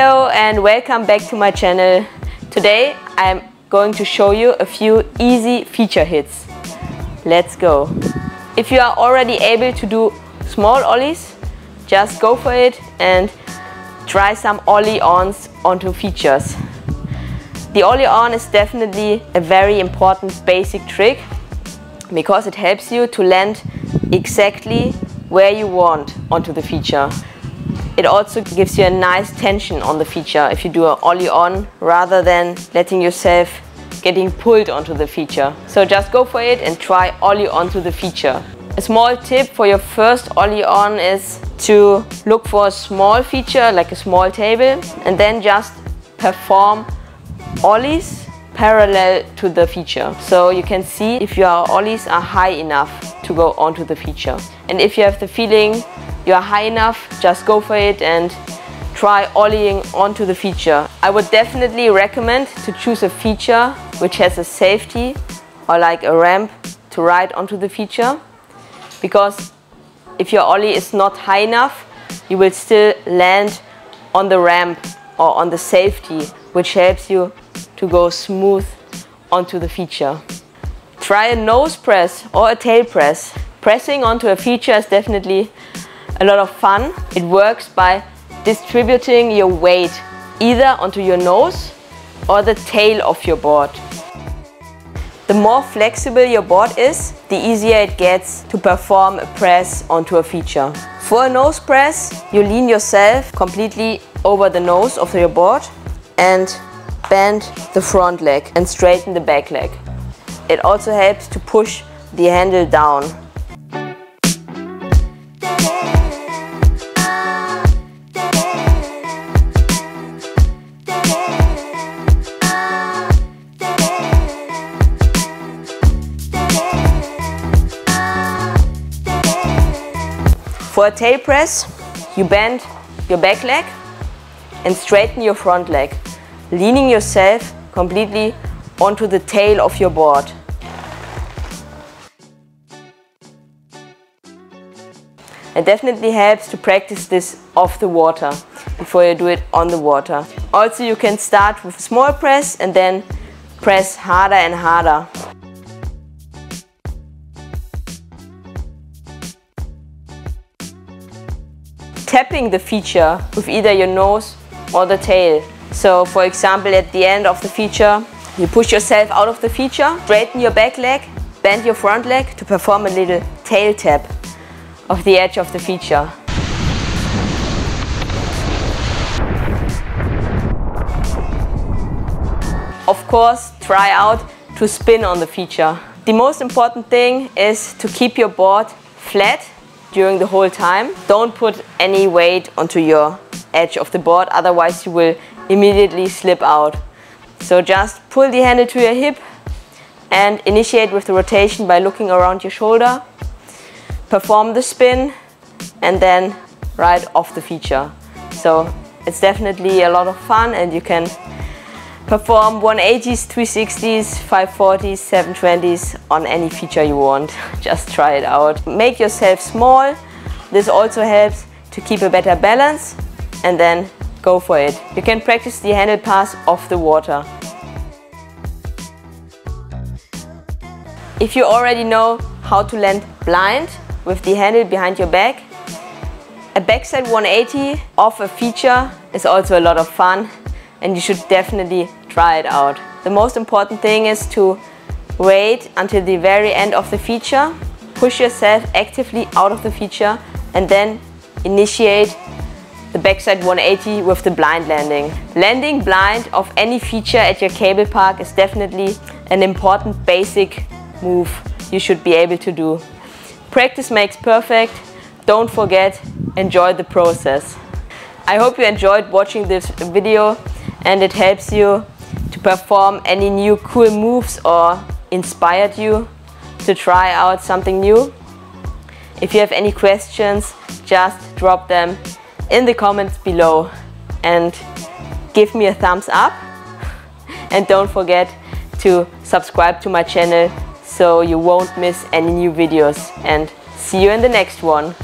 Hello and welcome back to my channel. Today I'm going to show you a few easy feature hits. Let's go. If you are already able to do small ollies, just go for it and try some ollie ons onto features. The ollie on is definitely a very important basic trick because it helps you to land exactly where you want onto the feature. It also gives you a nice tension on the feature if you do an ollie on rather than letting yourself getting pulled onto the feature. So just go for it and try ollie onto the feature. A small tip for your first ollie on is to look for a small feature like a small table and then just perform ollies parallel to the feature. So you can see if your ollies are high enough to go onto the feature. And if you have the feeling you are high enough, just go for it and try ollieing onto the feature. I would definitely recommend to choose a feature which has a safety or like a ramp to ride onto the feature because if your ollie is not high enough you will still land on the ramp or on the safety which helps you to go smooth onto the feature. Try a nose press or a tail press. Pressing onto a feature is definitely a lot of fun. It works by distributing your weight either onto your nose or the tail of your board. The more flexible your board is, the easier it gets to perform a press onto a feature. For a nose press, you lean yourself completely over the nose of your board and bend the front leg and straighten the back leg. It also helps to push the handle down For a tail press, you bend your back leg and straighten your front leg, leaning yourself completely onto the tail of your board. It definitely helps to practice this off the water before you do it on the water. Also you can start with a small press and then press harder and harder. Tapping the feature with either your nose or the tail. So for example, at the end of the feature, you push yourself out of the feature, straighten your back leg, bend your front leg to perform a little tail tap of the edge of the feature. Of course, try out to spin on the feature. The most important thing is to keep your board flat during the whole time. Don't put any weight onto your edge of the board, otherwise you will immediately slip out. So just pull the handle to your hip and initiate with the rotation by looking around your shoulder. Perform the spin and then ride off the feature. So it's definitely a lot of fun and you can Perform 180s, 360s, 540s, 720s on any feature you want. Just try it out. Make yourself small. This also helps to keep a better balance and then go for it. You can practice the handle pass off the water. If you already know how to land blind with the handle behind your back, a backside 180 off a feature is also a lot of fun and you should definitely try it out. The most important thing is to wait until the very end of the feature, push yourself actively out of the feature and then initiate the backside 180 with the blind landing. Landing blind of any feature at your cable park is definitely an important basic move you should be able to do. Practice makes perfect. Don't forget, enjoy the process. I hope you enjoyed watching this video and it helps you to perform any new cool moves or inspired you to try out something new. If you have any questions, just drop them in the comments below and give me a thumbs up. And don't forget to subscribe to my channel so you won't miss any new videos. And see you in the next one.